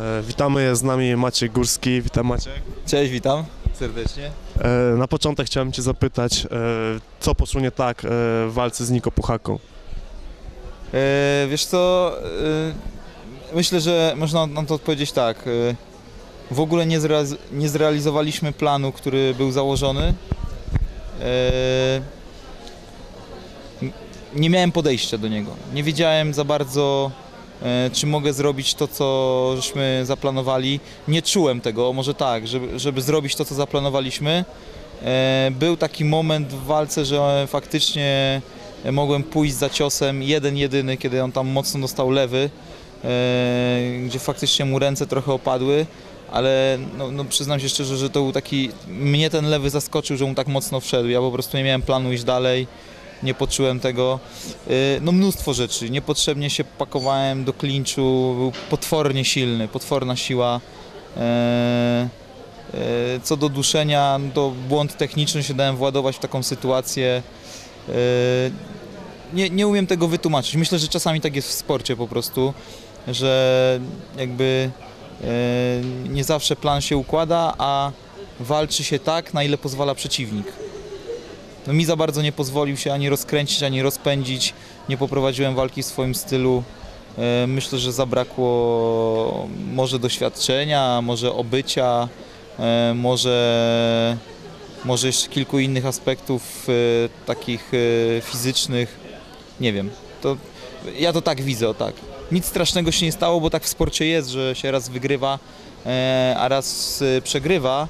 E, Witamy, jest z nami Maciek Górski. Witam Maciek. Cześć, witam serdecznie. E, Na początek chciałem Cię zapytać, e, co poszło nie tak w walce z Niko Puchaką? Wiesz co, myślę, że można na to odpowiedzieć tak. W ogóle nie, nie zrealizowaliśmy planu, który był założony. Nie miałem podejścia do niego. Nie wiedziałem za bardzo, czy mogę zrobić to, co żeśmy zaplanowali. Nie czułem tego, może tak, żeby, żeby zrobić to, co zaplanowaliśmy. E, Był taki moment w walce, że faktycznie mogłem pójść za ciosem jeden jedyny, kiedy on tam mocno dostał lewy, e, gdzie faktycznie mu ręce trochę opadły, ale no, no przyznam się szczerze, że to był taki, mnie ten lewy zaskoczył, że mu tak mocno wszedł, ja po prostu nie miałem planu iść dalej, nie poczułem tego, E, no mnóstwo rzeczy, niepotrzebnie się pakowałem do klinczu, był potwornie silny, potworna siła, E, e, co do duszenia, to błąd techniczny się dałem władować w taką sytuację. E, Nie, nie umiem tego wytłumaczyć. Myślę, że czasami tak jest w sporcie po prostu, że jakby nie zawsze plan się układa, a walczy się tak, na ile pozwala przeciwnik. No mi za bardzo nie pozwolił się ani rozkręcić, ani rozpędzić. Nie poprowadziłem walki w swoim stylu. E, Myślę, że zabrakło może doświadczenia, może obycia, e, może, może jeszcze kilku innych aspektów e, takich fizycznych. Nie wiem. To, ja to tak widzę, tak. Nic strasznego się nie stało, bo tak w sporcie jest, że się raz wygrywa, a raz przegrywa.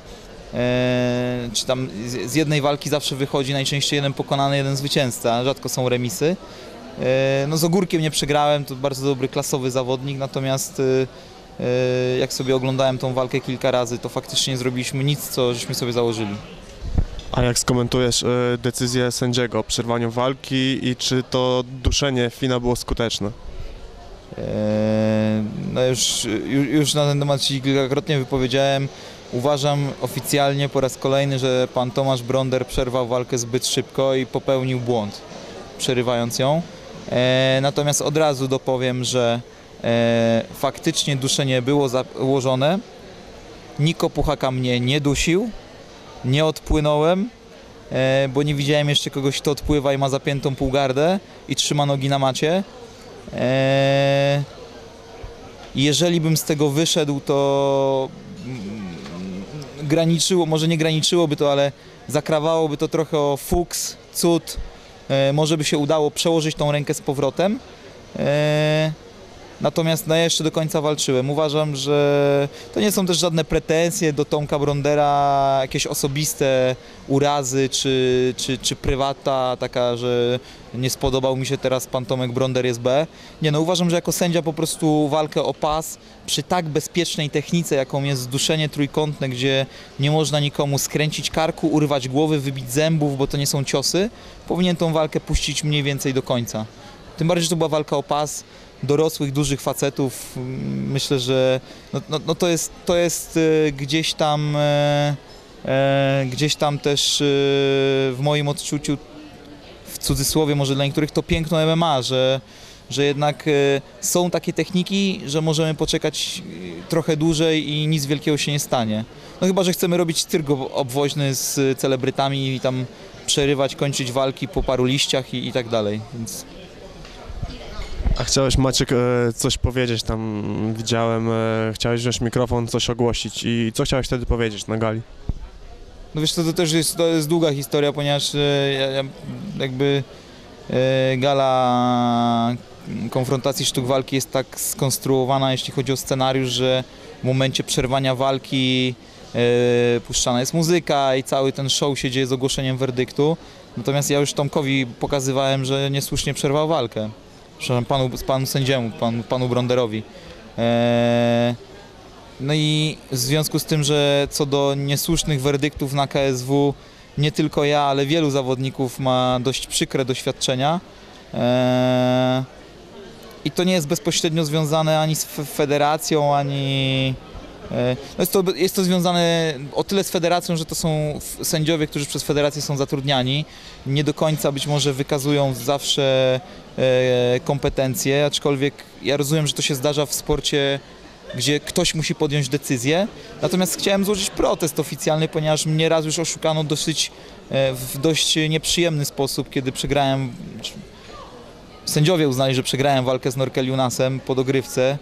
E, czy tam z, jednej walki zawsze wychodzi najczęściej jeden pokonany, jeden zwycięzca. Rzadko są remisy. E, No z Ogórkiem nie przegrałem, to bardzo dobry, klasowy zawodnik, natomiast e, jak sobie oglądałem tą walkę kilka razy, to faktycznie nie zrobiliśmy nic, co żeśmy sobie założyli. A jak skomentujesz decyzję sędziego o przerwaniu walki i czy to duszenie Fina było skuteczne? No już, już, już na ten temat się kilkakrotnie wypowiedziałem. Uważam oficjalnie po raz kolejny, że pan Tomasz Bronder przerwał walkę zbyt szybko i popełnił błąd, przerywając ją. E, Natomiast od razu dopowiem, że e, faktycznie duszenie było założone. Niko Puchaka mnie nie dusił, nie odpłynąłem, e, bo nie widziałem jeszcze kogoś, kto odpływa i ma zapiętą półgardę i trzyma nogi na macie. Eee, jeżeli bym z tego wyszedł, to graniczyło, może nie graniczyłoby to, ale zakrawałoby to trochę o fuks, cud. E, może by się udało przełożyć tą rękę z powrotem. E, natomiast no, ja jeszcze do końca walczyłem. Uważam, że to nie są też żadne pretensje do Tomka Brondera, jakieś osobiste urazy czy, czy, czy prywata taka, że nie spodobał mi się teraz pan Tomek Bronder jest B. Nie no, uważam, że jako sędzia po prostu walkę o pas przy tak bezpiecznej technice, jaką jest zduszenie trójkątne, gdzie nie można nikomu skręcić karku, urwać głowy, wybić zębów, bo to nie są ciosy, powinien tą walkę puścić mniej więcej do końca. Tym bardziej, że to była walka o pas dorosłych, dużych facetów. Mm, Myślę, że no, no, no to jest, to jest e, gdzieś tam e, e, gdzieś tam też e, w moim odczuciu w cudzysłowie może dla niektórych to piękno MMA, że, że jednak e, są takie techniki, że możemy poczekać e, trochę dłużej i nic wielkiego się nie stanie. No chyba, że chcemy robić cyrk ob- obwoźny z celebrytami i tam przerywać, kończyć walki po paru liściach i, i tak dalej. Więc A chciałeś Maciek e, coś powiedzieć tam, widziałem, e, chciałeś wziąć mikrofon, coś ogłosić i co chciałeś wtedy powiedzieć na gali? No wiesz to też jest, to jest długa historia, ponieważ e, ja, ja jakby gala konfrontacji sztuk walki jest tak skonstruowana, jeśli chodzi o scenariusz, że w momencie przerwania walki puszczana jest muzyka i cały ten show się dzieje z ogłoszeniem werdyktu. Natomiast ja już Tomkowi pokazywałem, że niesłusznie przerwał walkę. Przepraszam, panu, panu sędziemu, panu, panu Bronderowi. E, no i w związku z tym, że co do niesłusznych werdyktów na KSW, nie tylko ja, ale wielu zawodników ma dość przykre doświadczenia. Eee, I to nie jest bezpośrednio związane ani z federacją, ani. E, No jest, to, jest to związane o tyle z federacją, że to są sędziowie, którzy przez federację są zatrudniani. Nie do końca być może wykazują zawsze e, kompetencje, aczkolwiek ja rozumiem, że to się zdarza w sporcie gdzie ktoś musi podjąć decyzję. Natomiast chciałem złożyć protest oficjalny, ponieważ mnie raz już oszukano dosyć e, w dość nieprzyjemny sposób, kiedy przegrałem. Sędziowie uznali, że przegrałem walkę z Norkeliunasem po dogrywce.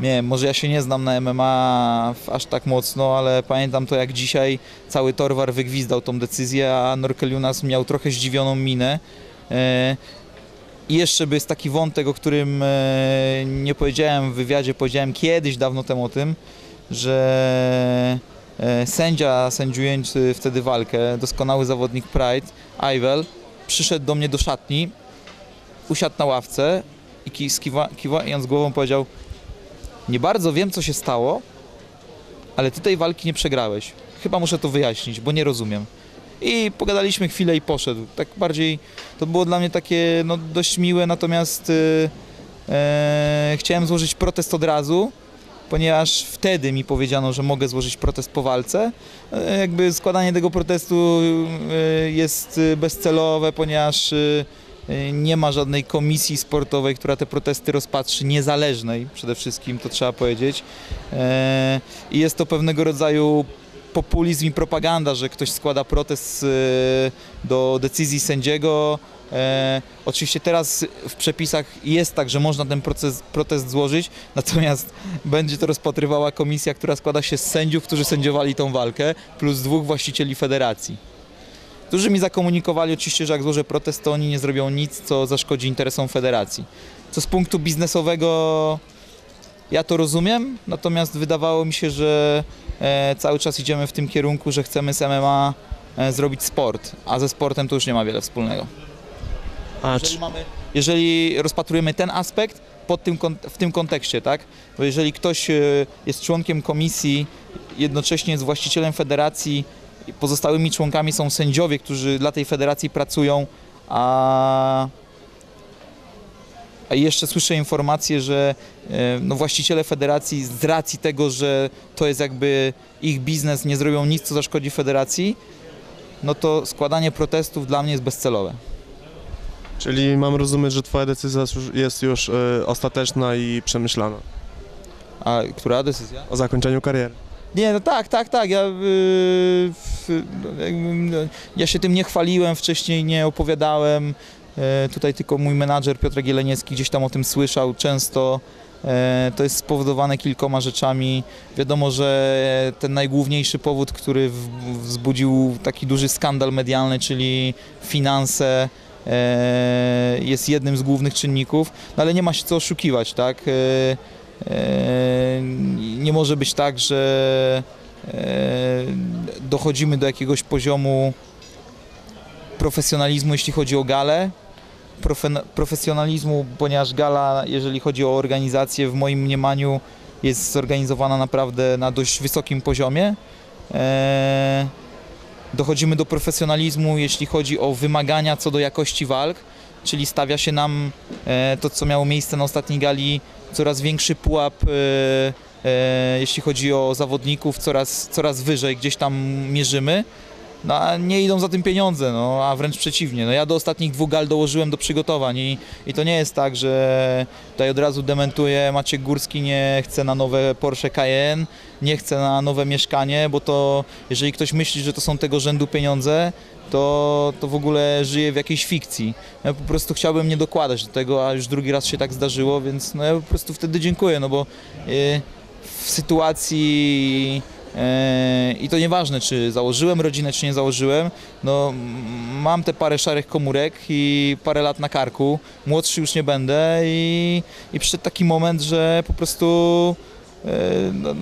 Nie wiem, może ja się nie znam na MMA aż tak mocno, ale pamiętam to jak dzisiaj cały Torwar wygwizdał tą decyzję, a Norkeliunas miał trochę zdziwioną minę. E, I jeszcze by jest taki wątek, o którym e, nie powiedziałem w wywiadzie, powiedziałem kiedyś dawno temu o tym, że e, sędzia sędziujący wtedy walkę, doskonały zawodnik Pride, Ivel, przyszedł do mnie do szatni, usiadł na ławce i kiwając głową powiedział nie bardzo wiem, co się stało, ale ty tej walki nie przegrałeś. Chyba muszę to wyjaśnić, bo nie rozumiem. I pogadaliśmy chwilę i poszedł. Tak bardziej to było dla mnie takie no, dość miłe, natomiast y, e, chciałem złożyć protest od razu, ponieważ wtedy mi powiedziano, że mogę złożyć protest po walce. E, jakby składanie tego protestu e, jest y, bezcelowe, ponieważ y, y, nie ma żadnej komisji sportowej, która te protesty rozpatrzy, niezależnej przede wszystkim, to trzeba powiedzieć. E, I jest to pewnego rodzaju populizm i propaganda, że ktoś składa protest y, do decyzji sędziego. Oczywiście teraz w przepisach jest tak, że można ten proces, protest złożyć, natomiast będzie to rozpatrywała komisja, która składa się z sędziów, którzy sędziowali tą walkę, plus dwóch właścicieli federacji. Którzy mi zakomunikowali oczywiście, że jak złożę protest, to oni nie zrobią nic, co zaszkodzi interesom federacji. Co z punktu biznesowego ja to rozumiem, natomiast wydawało mi się, że e, cały czas idziemy w tym kierunku, że chcemy z MMA e, zrobić sport, a ze sportem to już nie ma wiele wspólnego. A Jeżeli, mamy, jeżeli rozpatrujemy ten aspekt pod tym, w tym kontekście, tak? Bo jeżeli ktoś e, jest członkiem komisji, jednocześnie jest właścicielem federacji, pozostałymi członkami są sędziowie, którzy dla tej federacji pracują, a, a jeszcze słyszę informację, że e, no, właściciele federacji z racji tego, że to jest jakby ich biznes, nie zrobią nic, co zaszkodzi federacji, no to składanie protestów dla mnie jest bezcelowe. czyli mam rozumieć, że twoja decyzja jest już e, ostateczna i przemyślana A która decyzja? o zakończeniu kariery. Nie, no tak, tak, tak. Ja, no, ja się tym nie chwaliłem, wcześniej nie opowiadałem. E, tutaj tylko mój menadżer Piotr Gieleniecki gdzieś tam o tym słyszał często. E, to jest spowodowane kilkoma rzeczami. Wiadomo, że ten najgłówniejszy powód, który wzbudził taki duży skandal medialny, czyli finanse, e, jest jednym z głównych czynników, no ale nie ma się co oszukiwać, tak? E, nie może być tak, że e, dochodzimy do jakiegoś poziomu profesjonalizmu, jeśli chodzi o galę. Profe- profesjonalizmu, ponieważ gala, jeżeli chodzi o organizację, w moim mniemaniu jest zorganizowana naprawdę na dość wysokim poziomie. E, dochodzimy do profesjonalizmu, jeśli chodzi o wymagania co do jakości walk, czyli stawia się nam e, to, co miało miejsce na ostatniej gali, coraz większy pułap, e, e, jeśli chodzi o zawodników, coraz, coraz wyżej gdzieś tam mierzymy. No, a nie idą za tym pieniądze, no, a wręcz przeciwnie. No, ja do ostatnich dwóch gal dołożyłem do przygotowań i, i to nie jest tak, że tutaj od razu dementuję, Maciek Górski nie chce na nowe Porsche Cayenne, nie chce na nowe mieszkanie, bo to jeżeli ktoś myśli, że to są tego rzędu pieniądze, to, to w ogóle żyje w jakiejś fikcji. Ja po prostu chciałbym nie dokładać do tego, a już drugi raz się tak zdarzyło, więc no ja po prostu wtedy dziękuję, no bo y, w sytuacji y, i to nieważne, czy założyłem rodzinę, czy nie założyłem, no mam te parę szarych komórek i parę lat na karku, młodszy już nie będę i, i przyszedł taki moment, że po prostu y, no,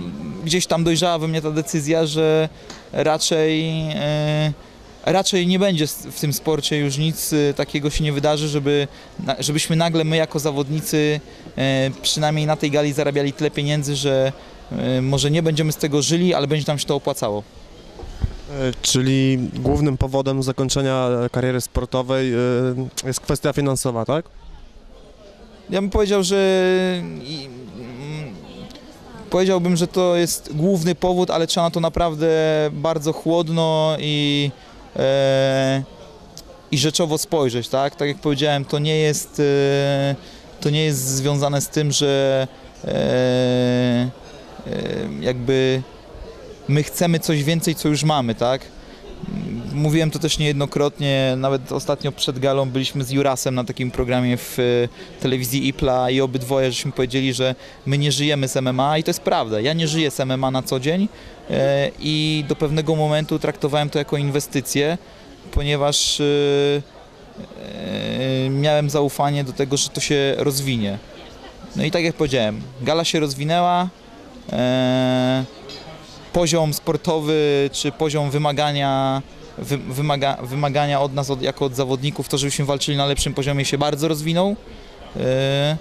gdzieś tam dojrzała we mnie ta decyzja, że raczej y, raczej nie będzie w tym sporcie już nic y, takiego się nie wydarzy, żeby, żebyśmy nagle my jako zawodnicy e, przynajmniej na tej gali zarabiali tyle pieniędzy, że e, może nie będziemy z tego żyli, ale będzie nam się to opłacało. E, Czyli głównym powodem zakończenia kariery sportowej jest kwestia finansowa, tak? Ja bym powiedział, że powiedziałbym, że to jest główny powód, ale trzeba na to naprawdę bardzo chłodno i, i rzeczowo spojrzeć, tak? Tak jak powiedziałem, to nie jest, e, to nie jest związane z tym, że e, jakby my chcemy coś więcej, co już mamy, tak? Mówiłem to też niejednokrotnie, nawet ostatnio przed galą byliśmy z Jurasem na takim programie w e, telewizji IPLA i obydwoje żeśmy powiedzieli, że my nie żyjemy z MMA i to jest prawda. Ja nie żyję z MMA na co dzień e, i do pewnego momentu traktowałem to jako inwestycję, ponieważ e, e, miałem zaufanie do tego, że to się rozwinie. No i tak jak powiedziałem, gala się rozwinęła, e, poziom sportowy czy poziom wymagania, wy, wymaga, wymagania od nas od, jako od zawodników, to żebyśmy walczyli na lepszym poziomie się bardzo rozwinął, e,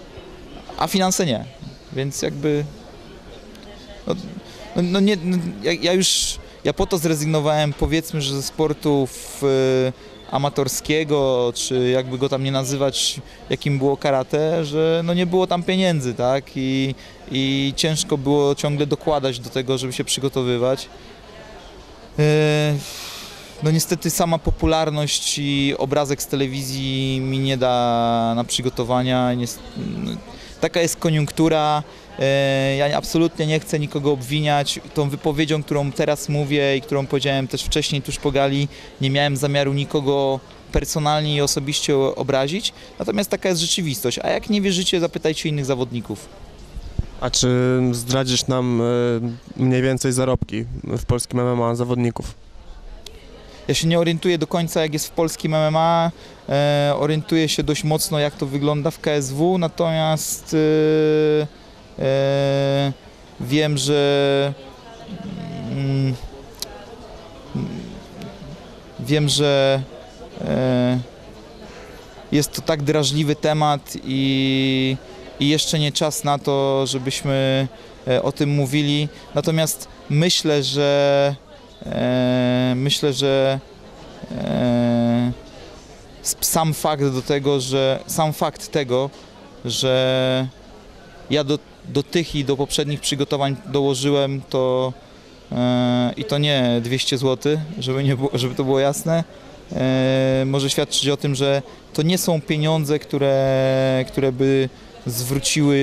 a finanse nie. Więc jakby no, no, no nie, no, ja, ja już ja po to zrezygnowałem powiedzmy, że ze sportu w, e, amatorskiego, czy jakby go tam nie nazywać, jakim było karate, że no nie było tam pieniędzy, tak? I, i ciężko było ciągle dokładać do tego, żeby się przygotowywać. E, No niestety sama popularność i obrazek z telewizji mi nie da na przygotowania. No, Taka jest koniunktura. E, Ja absolutnie nie chcę nikogo obwiniać. Tą wypowiedzią, którą teraz mówię i którą powiedziałem też wcześniej tuż po gali, nie miałem zamiaru nikogo personalnie i osobiście obrazić. Natomiast taka jest rzeczywistość. A jak nie wierzycie, zapytajcie innych zawodników. A czy zdradzisz nam e, mniej więcej zarobki w polskim MMA zawodników? Ja się nie orientuję do końca, jak jest w polskim MMA. E, orientuję się dość mocno, jak to wygląda w KSW, natomiast e, wiem, że mm, wiem, że e, jest to tak drażliwy temat i, i jeszcze nie czas na to, żebyśmy e, o tym mówili. Natomiast myślę, że e, myślę, że e, sam fakt do tego, że sam fakt tego, że ja do, do tych i do poprzednich przygotowań dołożyłem to e, i to nie 200 zł, żeby, nie było, żeby to było jasne, e, może świadczyć o tym, że to nie są pieniądze, które, które by zwróciły,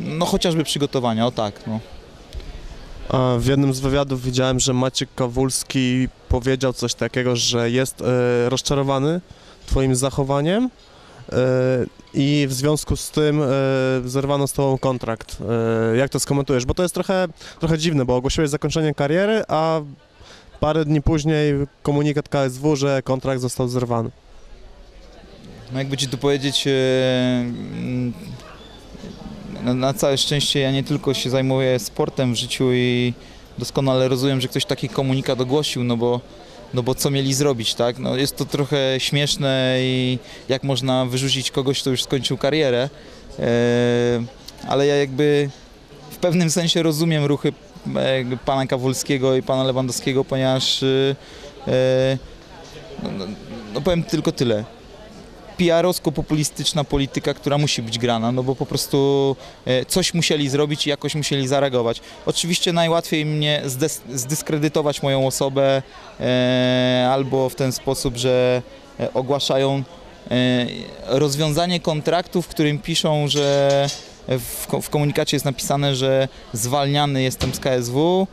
no chociażby przygotowania, o tak, no. W jednym z wywiadów widziałem, że Maciek Kowulski powiedział coś takiego, że jest e, rozczarowany twoim zachowaniem i w związku z tym e, zerwano z tobą kontrakt. E, jak to skomentujesz? Bo to jest trochę, trochę dziwne, bo ogłosiłeś zakończenie kariery, a parę dni później komunikat KSW, że kontrakt został zerwany. No jakby ci tu powiedzieć, e, mm, na całe szczęście ja nie tylko się zajmuję sportem w życiu i doskonale rozumiem, że ktoś taki komunikat ogłosił, no bo, no bo co mieli zrobić, tak? No jest to trochę śmieszne i jak można wyrzucić kogoś, kto już skończył karierę, e, ale ja jakby w pewnym sensie rozumiem ruchy e, pana Kawulskiego i pana Lewandowskiego, ponieważ e, e, no, no, no powiem tylko tyle PR-owsko-populistyczna polityka, która musi być grana, no bo po prostu e, coś musieli zrobić i jakoś musieli zareagować. Oczywiście najłatwiej mnie zdyskredytować moją osobę e, albo w ten sposób, że e, ogłaszają rozwiązanie kontraktu, w którym piszą, że w, ko- w komunikacie jest napisane, że zwalniany jestem z KSW.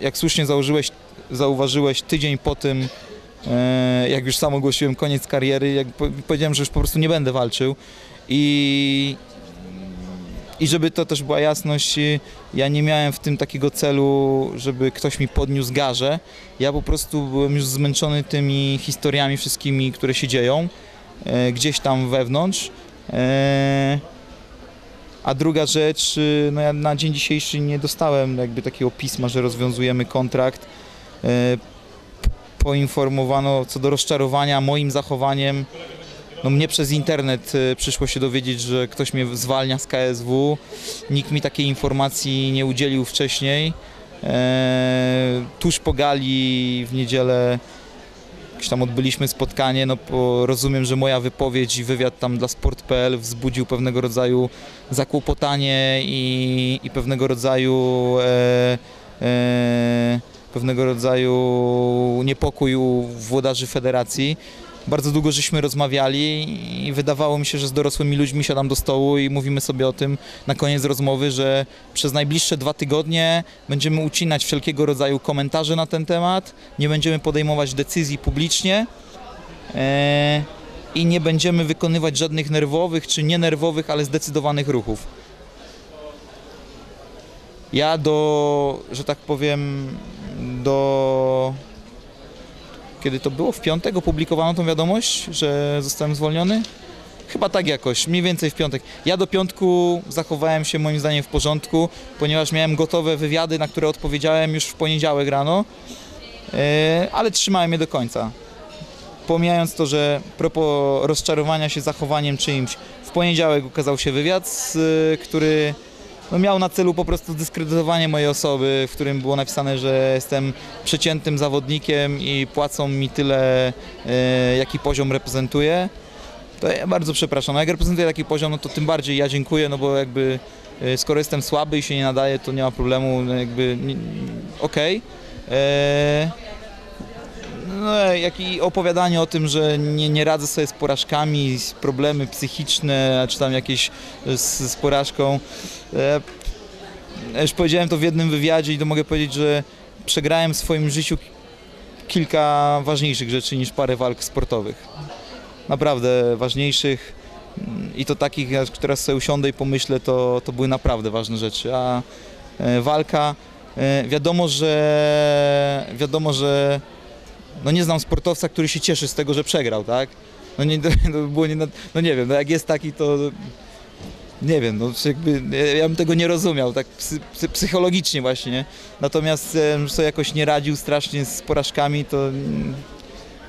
Jak słusznie zauważyłeś, tydzień po tym jak już sam ogłosiłem koniec kariery, jak po- powiedziałem, że już po prostu nie będę walczył i, i żeby to też była jasność, y, ja nie miałem w tym takiego celu, żeby ktoś mi podniósł garze. Ja po prostu byłem już zmęczony tymi historiami wszystkimi, które się dzieją e, gdzieś tam wewnątrz. E, a druga rzecz, y, no ja na dzień dzisiejszy nie dostałem jakby takiego pisma, że rozwiązujemy kontrakt. Poinformowano co do rozczarowania moim zachowaniem. No mnie przez internet y, przyszło się dowiedzieć, że ktoś mnie zwalnia z KSW. Nikt mi takiej informacji nie udzielił wcześniej. E, tuż po gali w niedzielę jakieś tam odbyliśmy spotkanie, no rozumiem, że moja wypowiedź i wywiad tam dla sport.pl wzbudził pewnego rodzaju zakłopotanie i, i pewnego rodzaju e, e, pewnego rodzaju niepokój u włodarzy federacji. bardzo długo żeśmy rozmawiali i wydawało mi się, że z dorosłymi ludźmi siadam do stołu i mówimy sobie o tym na koniec rozmowy, że przez najbliższe dwa tygodnie będziemy ucinać wszelkiego rodzaju komentarze na ten temat, nie będziemy podejmować decyzji publicznie e, i nie będziemy wykonywać żadnych nerwowych czy nienerwowych, ale zdecydowanych ruchów. Ja do, że tak powiem, do kiedy to było? W piątek opublikowano tą wiadomość, że zostałem zwolniony? Chyba tak jakoś, mniej więcej w piątek. Ja do piątku zachowałem się moim zdaniem w porządku, ponieważ miałem gotowe wywiady, na które odpowiedziałem już w poniedziałek rano, e, ale trzymałem je do końca. Pomijając to, że propos rozczarowania się zachowaniem czyimś, w poniedziałek ukazał się wywiad, który no, miał na celu po prostu dyskredytowanie mojej osoby, w którym było napisane, że jestem przeciętnym zawodnikiem i płacą mi tyle, e, jaki poziom reprezentuję. To ja bardzo przepraszam. No, jak reprezentuję taki poziom, no to tym bardziej ja dziękuję, no bo jakby e, skoro jestem słaby i się nie nadaje, to nie ma problemu, no jakby okej. E, No, jak i opowiadanie o tym, że nie, nie radzę sobie z porażkami, problemy psychiczne, czy tam jakieś z, z porażką. E, już powiedziałem to w jednym wywiadzie i to mogę powiedzieć, że przegrałem w swoim życiu kilka ważniejszych rzeczy niż parę walk sportowych. Naprawdę ważniejszych i to takich, jak teraz sobie usiądę i pomyślę, to, to były naprawdę ważne rzeczy. A e, walka, e, wiadomo, że wiadomo, że no nie znam sportowca, który się cieszy z tego, że przegrał, tak? No nie, by było nie, no nie wiem, no jak jest taki, to nie wiem, no jakby ja bym tego nie rozumiał, tak psy, psy, psychologicznie właśnie, nie? Natomiast e, sobie jakoś nie radził strasznie z porażkami, to mm,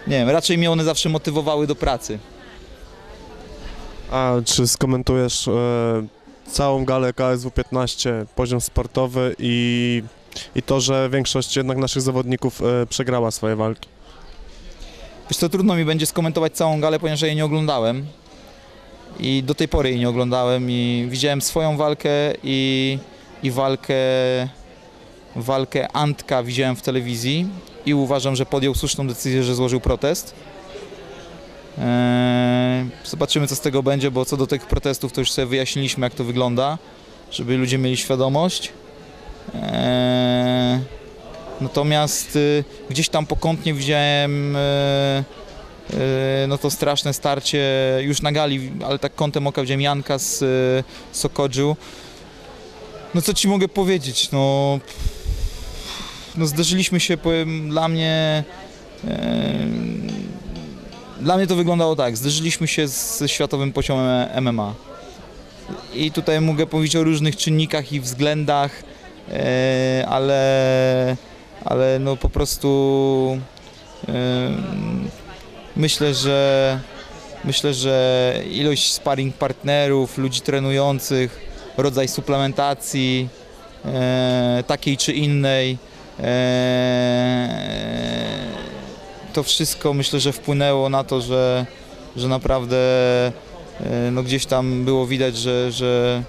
nie wiem, raczej mnie one zawsze motywowały do pracy. A czy skomentujesz e, całą galę KSW 15, poziom sportowy i, i to, że większość jednak naszych zawodników e, przegrała swoje walki? Wiesz co, trudno mi będzie skomentować całą galę, ponieważ jej nie oglądałem. I do tej pory jej nie oglądałem i widziałem swoją walkę i, i walkę, walkę Antka widziałem w telewizji i uważam, że podjął słuszną decyzję, że złożył protest. Eee, zobaczymy co z tego będzie, bo co do tych protestów to już sobie wyjaśniliśmy jak to wygląda, żeby ludzie mieli świadomość. Eee, Natomiast y, gdzieś tam pokątnie widziałem y, y, no to straszne starcie już na gali, ale tak kątem oka widziałem Janka z Sokodżu. No co ci mogę powiedzieć, no, no zderzyliśmy się, powiem, dla mnie dla mnie to wyglądało tak, zderzyliśmy się z światowym poziomem MMA. I tutaj mogę powiedzieć o różnych czynnikach i względach, e, ale, ale no po prostu myślę, że myślę, że ilość sparring partnerów, ludzi trenujących, rodzaj suplementacji e, takiej czy innej e, to wszystko myślę, że wpłynęło na to, że, że naprawdę e, no gdzieś tam było widać, że, że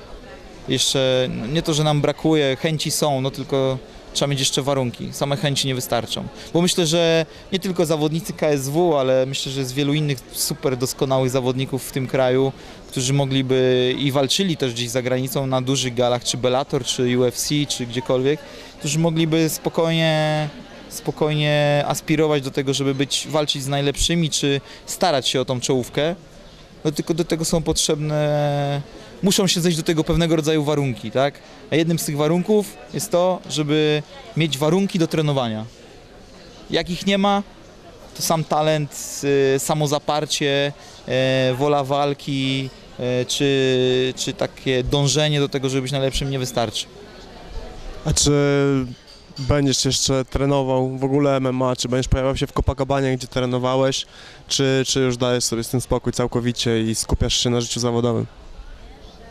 jeszcze no nie to, że nam brakuje, chęci są, no tylko trzeba mieć jeszcze warunki. Same chęci nie wystarczą. Bo myślę, że nie tylko zawodnicy KSW, ale myślę, że jest wielu innych super doskonałych zawodników w tym kraju, którzy mogliby i walczyli też gdzieś za granicą na dużych galach, czy Bellator, czy UFC, czy gdziekolwiek, którzy mogliby spokojnie spokojnie aspirować do tego, żeby być, walczyć z najlepszymi, czy starać się o tą czołówkę. No tylko do tego są potrzebne, muszą się zejść do tego pewnego rodzaju warunki, tak? A jednym z tych warunków jest to, żeby mieć warunki do trenowania. Jak ich nie ma, to sam talent, y, samozaparcie, e, wola walki, e, czy, czy takie dążenie do tego, żeby być najlepszym nie wystarczy. A czy będziesz jeszcze trenował w ogóle MMA, czy będziesz pojawiał się w Copacabanie, gdzie trenowałeś, czy, czy już dajesz sobie z tym spokój całkowicie i skupiasz się na życiu zawodowym?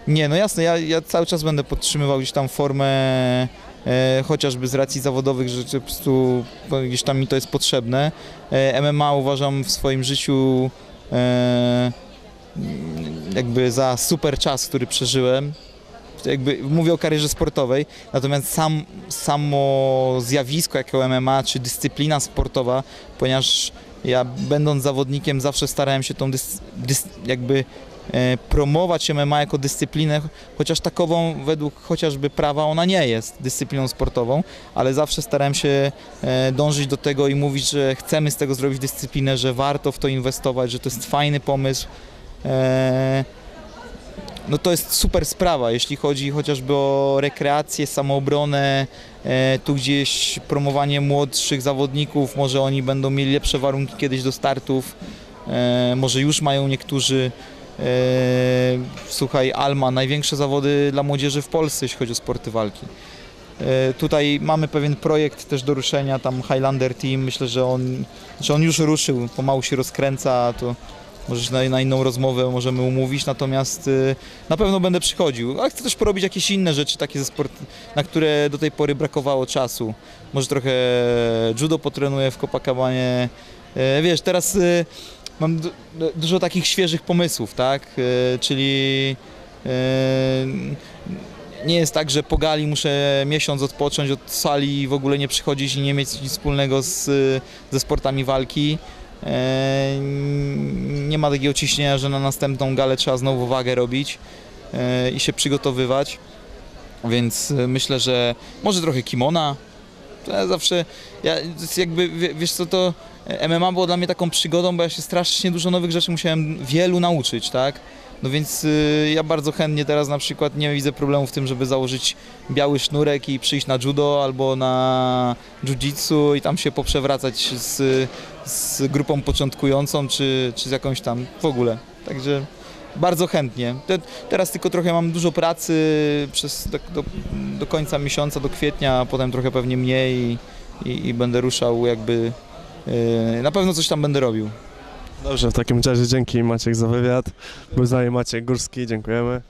Nie, no jasne, ja, ja cały czas będę podtrzymywał gdzieś tam formę, e, chociażby z racji zawodowych, że po prostu gdzieś tam mi to jest potrzebne. E, MMA uważam w swoim życiu e, jakby za super czas, który przeżyłem. Jakby mówię o karierze sportowej, natomiast sam, samo zjawisko jakiego MMA, czy dyscyplina sportowa, ponieważ Ja będąc zawodnikiem zawsze starałem się tą dys, dys, jakby promować MMA jako dyscyplinę, chociaż takową według chociażby prawa ona nie jest dyscypliną sportową, ale zawsze starałem się e, dążyć do tego i mówić, że chcemy z tego zrobić dyscyplinę, że warto w to inwestować, że to jest fajny pomysł. E, no to jest super sprawa, jeśli chodzi chociażby o rekreację, samoobronę, e, tu gdzieś promowanie młodszych zawodników, może oni będą mieli lepsze warunki kiedyś do startów, e, może już mają niektórzy. E, słuchaj, Alma, największe zawody dla młodzieży w Polsce, jeśli chodzi o sporty walki. E, Tutaj mamy pewien projekt też do ruszenia, tam Highlander Team, myślę, że on, że on już ruszył, pomału się rozkręca, to może się na, na inną rozmowę możemy umówić, natomiast y, na pewno będę przychodził. A chcę też porobić jakieś inne rzeczy, takie ze sport, na które do tej pory brakowało czasu. Może trochę judo potrenuję w Copacabanie. E, Wiesz, teraz mam du- du- dużo takich świeżych pomysłów, tak? E, Czyli e, nie jest tak, że po gali muszę miesiąc odpocząć od sali i w ogóle nie przychodzić i nie mieć nic wspólnego z, ze sportami walki. E, Nie ma takiego ciśnienia, że na następną galę trzeba znowu wagę robić e, i się przygotowywać. Więc e, myślę, że może trochę kimona. To ja zawsze, ja jakby, wie- wiesz co, to e, MMA było dla mnie taką przygodą, bo ja się strasznie dużo nowych rzeczy musiałem wielu nauczyć, tak? No więc y, ja bardzo chętnie teraz na przykład nie widzę problemu w tym, żeby założyć biały sznurek i przyjść na judo albo na jiu-jitsu i tam się poprzewracać z, z grupą początkującą czy, czy z jakąś tam w ogóle. Także bardzo chętnie. Te, teraz tylko trochę mam dużo pracy przez do, do, do końca miesiąca, do kwietnia, a potem trochę pewnie mniej i, i, i będę ruszał jakby y, na pewno coś tam będę robił. Dobrze, w takim razie dzięki Maciek za wywiad. Był z nami Maciek Górski, dziękujemy.